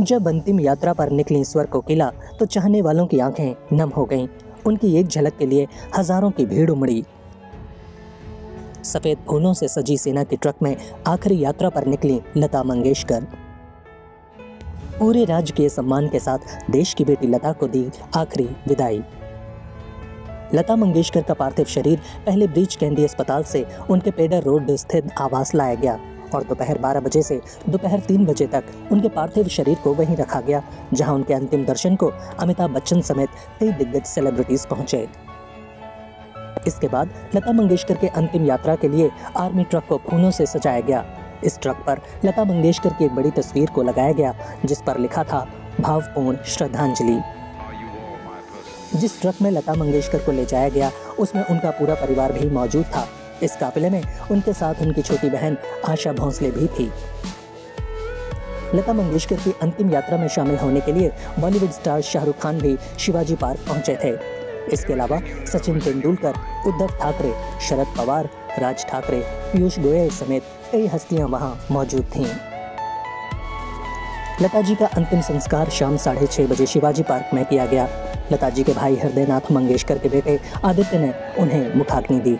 जब अंतिम यात्रा पर निकली स्वर कोकिला तो चाहने वालों की आँखें नम हो गईं। उनकी एक झलक के लिए हज़ारों की भीड़ उमड़ी। सफ़ेद फूलों से सजी सेना के ट्रक में आखिरी यात्रा पर निकली लता मंगेशकर। पूरे राजकीय सम्मान के साथ देश की बेटी लता को दी आखिरी विदाई। लता मंगेशकर का पार्थिव शरीर पहले ब्रीच कैंडी अस्पताल से उनके पेडर रोड स्थित आवास लाया गया। और दोपहर 12 बजे से दोपहर 3 बजे तक उनके पार्थिव शरीर को वहीं रखा गया, जहाँ उनके अंतिम दर्शन को अमिताभ बच्चन समेत कई दिग्गज सेलिब्रिटीज पहुँचे। इसके बाद लता मंगेशकर के अंतिम यात्रा के लिए आर्मी ट्रक को फूलों से सजाया गया। इस ट्रक पर लता मंगेशकर की एक बड़ी तस्वीर को लगाया गया, जिस पर लिखा था, भावपूर्ण श्रद्धांजलि। जिस ट्रक में लता मंगेशकर को ले जाया गया, उसमें उनका पूरा परिवार भी मौजूद था। इस काफिले में उनके साथ उनकी छोटी बहन आशा भोंसले भी थी। लता मंगेशकर की अंतिम यात्रा में शामिल होने के लिए बॉलीवुड स्टार शाहरुख खान भी शिवाजी पार्क पहुँचे थे। इसके अलावा सचिन तेंदुलकर, उद्धव ठाकरे, शरद पवार, राज ठाकरे, पीयूष गोयल समेत कई हस्तियाँ वहाँ मौजूद थीं। लता जी का अंतिम संस्कार शाम साढ़े छह बजे शिवाजी पार्क में किया गया। लता जी के भाई हृदयनाथ मंगेशकर के बेटे आदित्य ने उन्हें मुखाग्नि दी।